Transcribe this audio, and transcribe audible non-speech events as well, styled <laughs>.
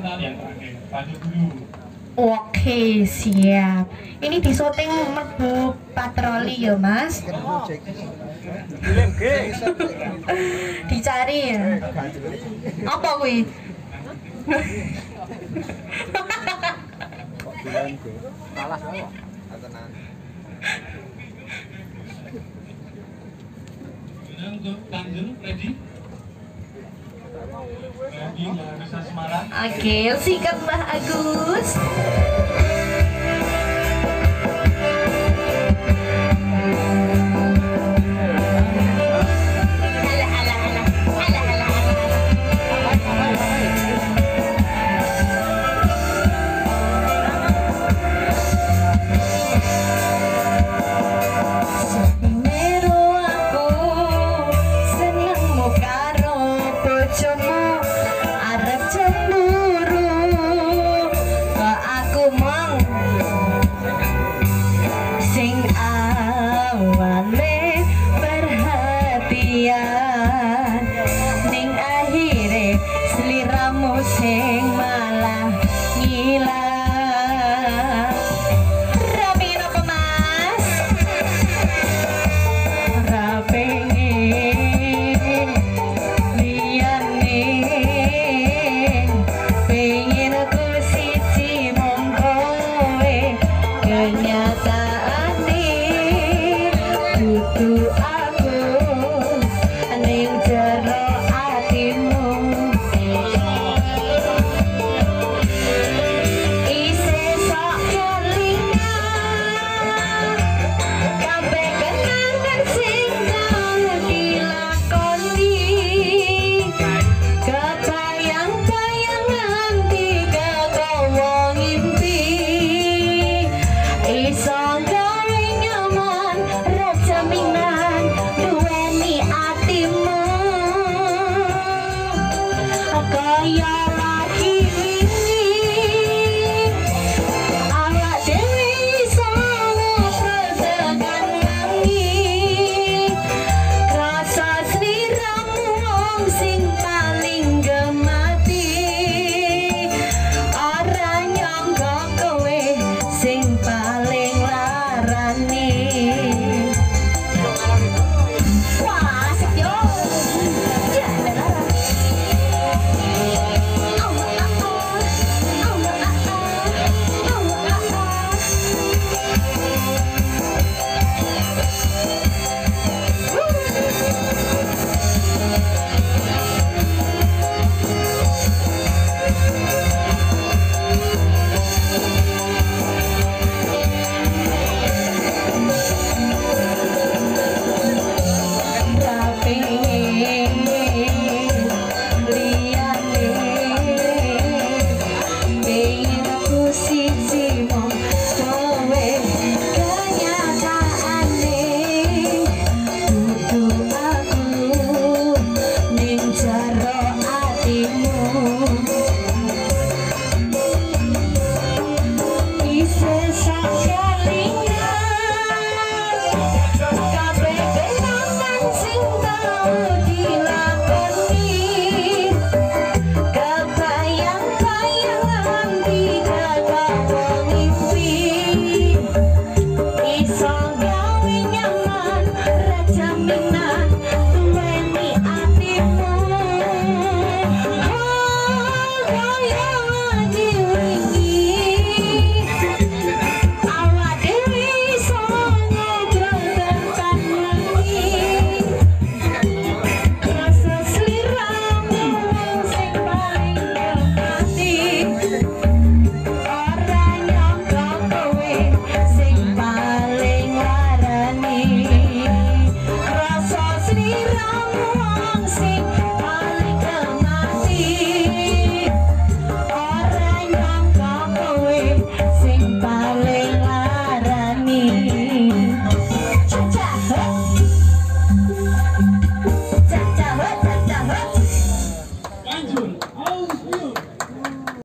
yang terakhir padu dulu Oke, siap. Ini di syuting merbu patroli ya, Mas? <laughs> Dicari ya. Apa? Kemudian untuk Kanjeng ready Oke, sikat Mbah Agus. yeah. shot.